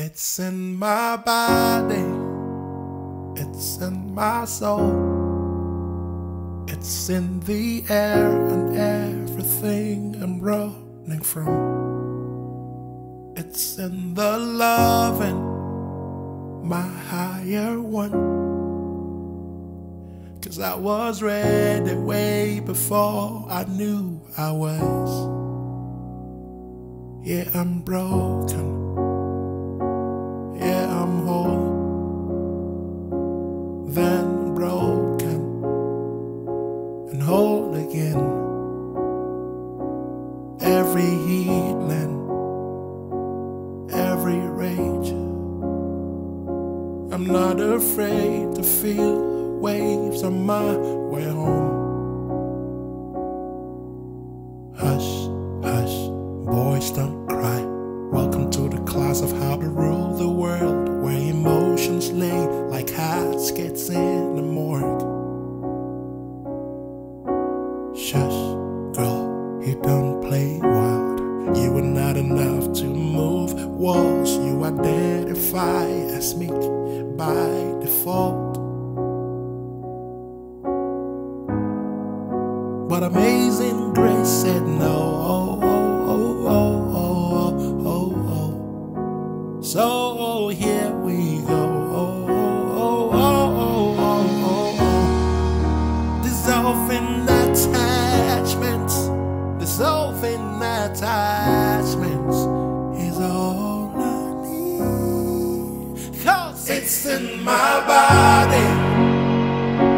It's in my body, it's in my soul, it's in the air and everything I'm running from. It's in the loving, my higher one. Cause I was ready way before I knew I was. Yeah, I'm broken. I'm. Then broken and whole again. Every healing, every rage. I'm not afraid to feel waves on my way home. Hush, hush, boys don't cry. Welcome to the class of how to caskets in the morgue. Shush, girl, you don't play wild. You are not enough to move walls. You identify as meek by default. But amazing grace said no. Oh, oh, oh. oh, oh, oh so here we go. In my body,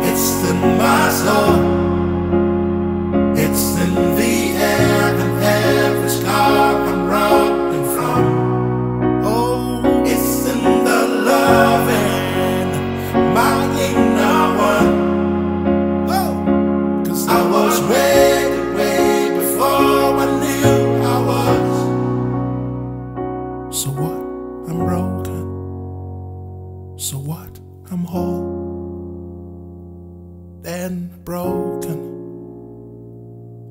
it's in my soul. It's in the air and every scar I'm running from. Oh, it's in the loving, my inner one. Oh, cause I was ready way before I knew I was. So what? I'm broken. So what? I'm whole. Then broken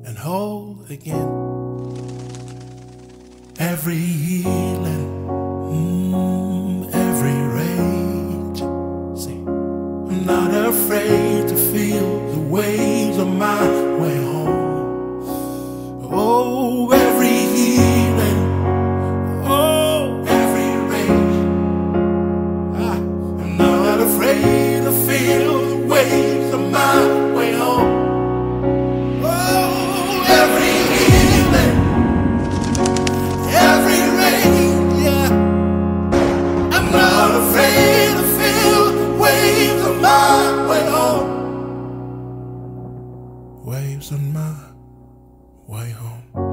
and whole again. Every healing, mm, every rage. See, I'm not afraid to feel the waves of my way home. Oh, on my way home.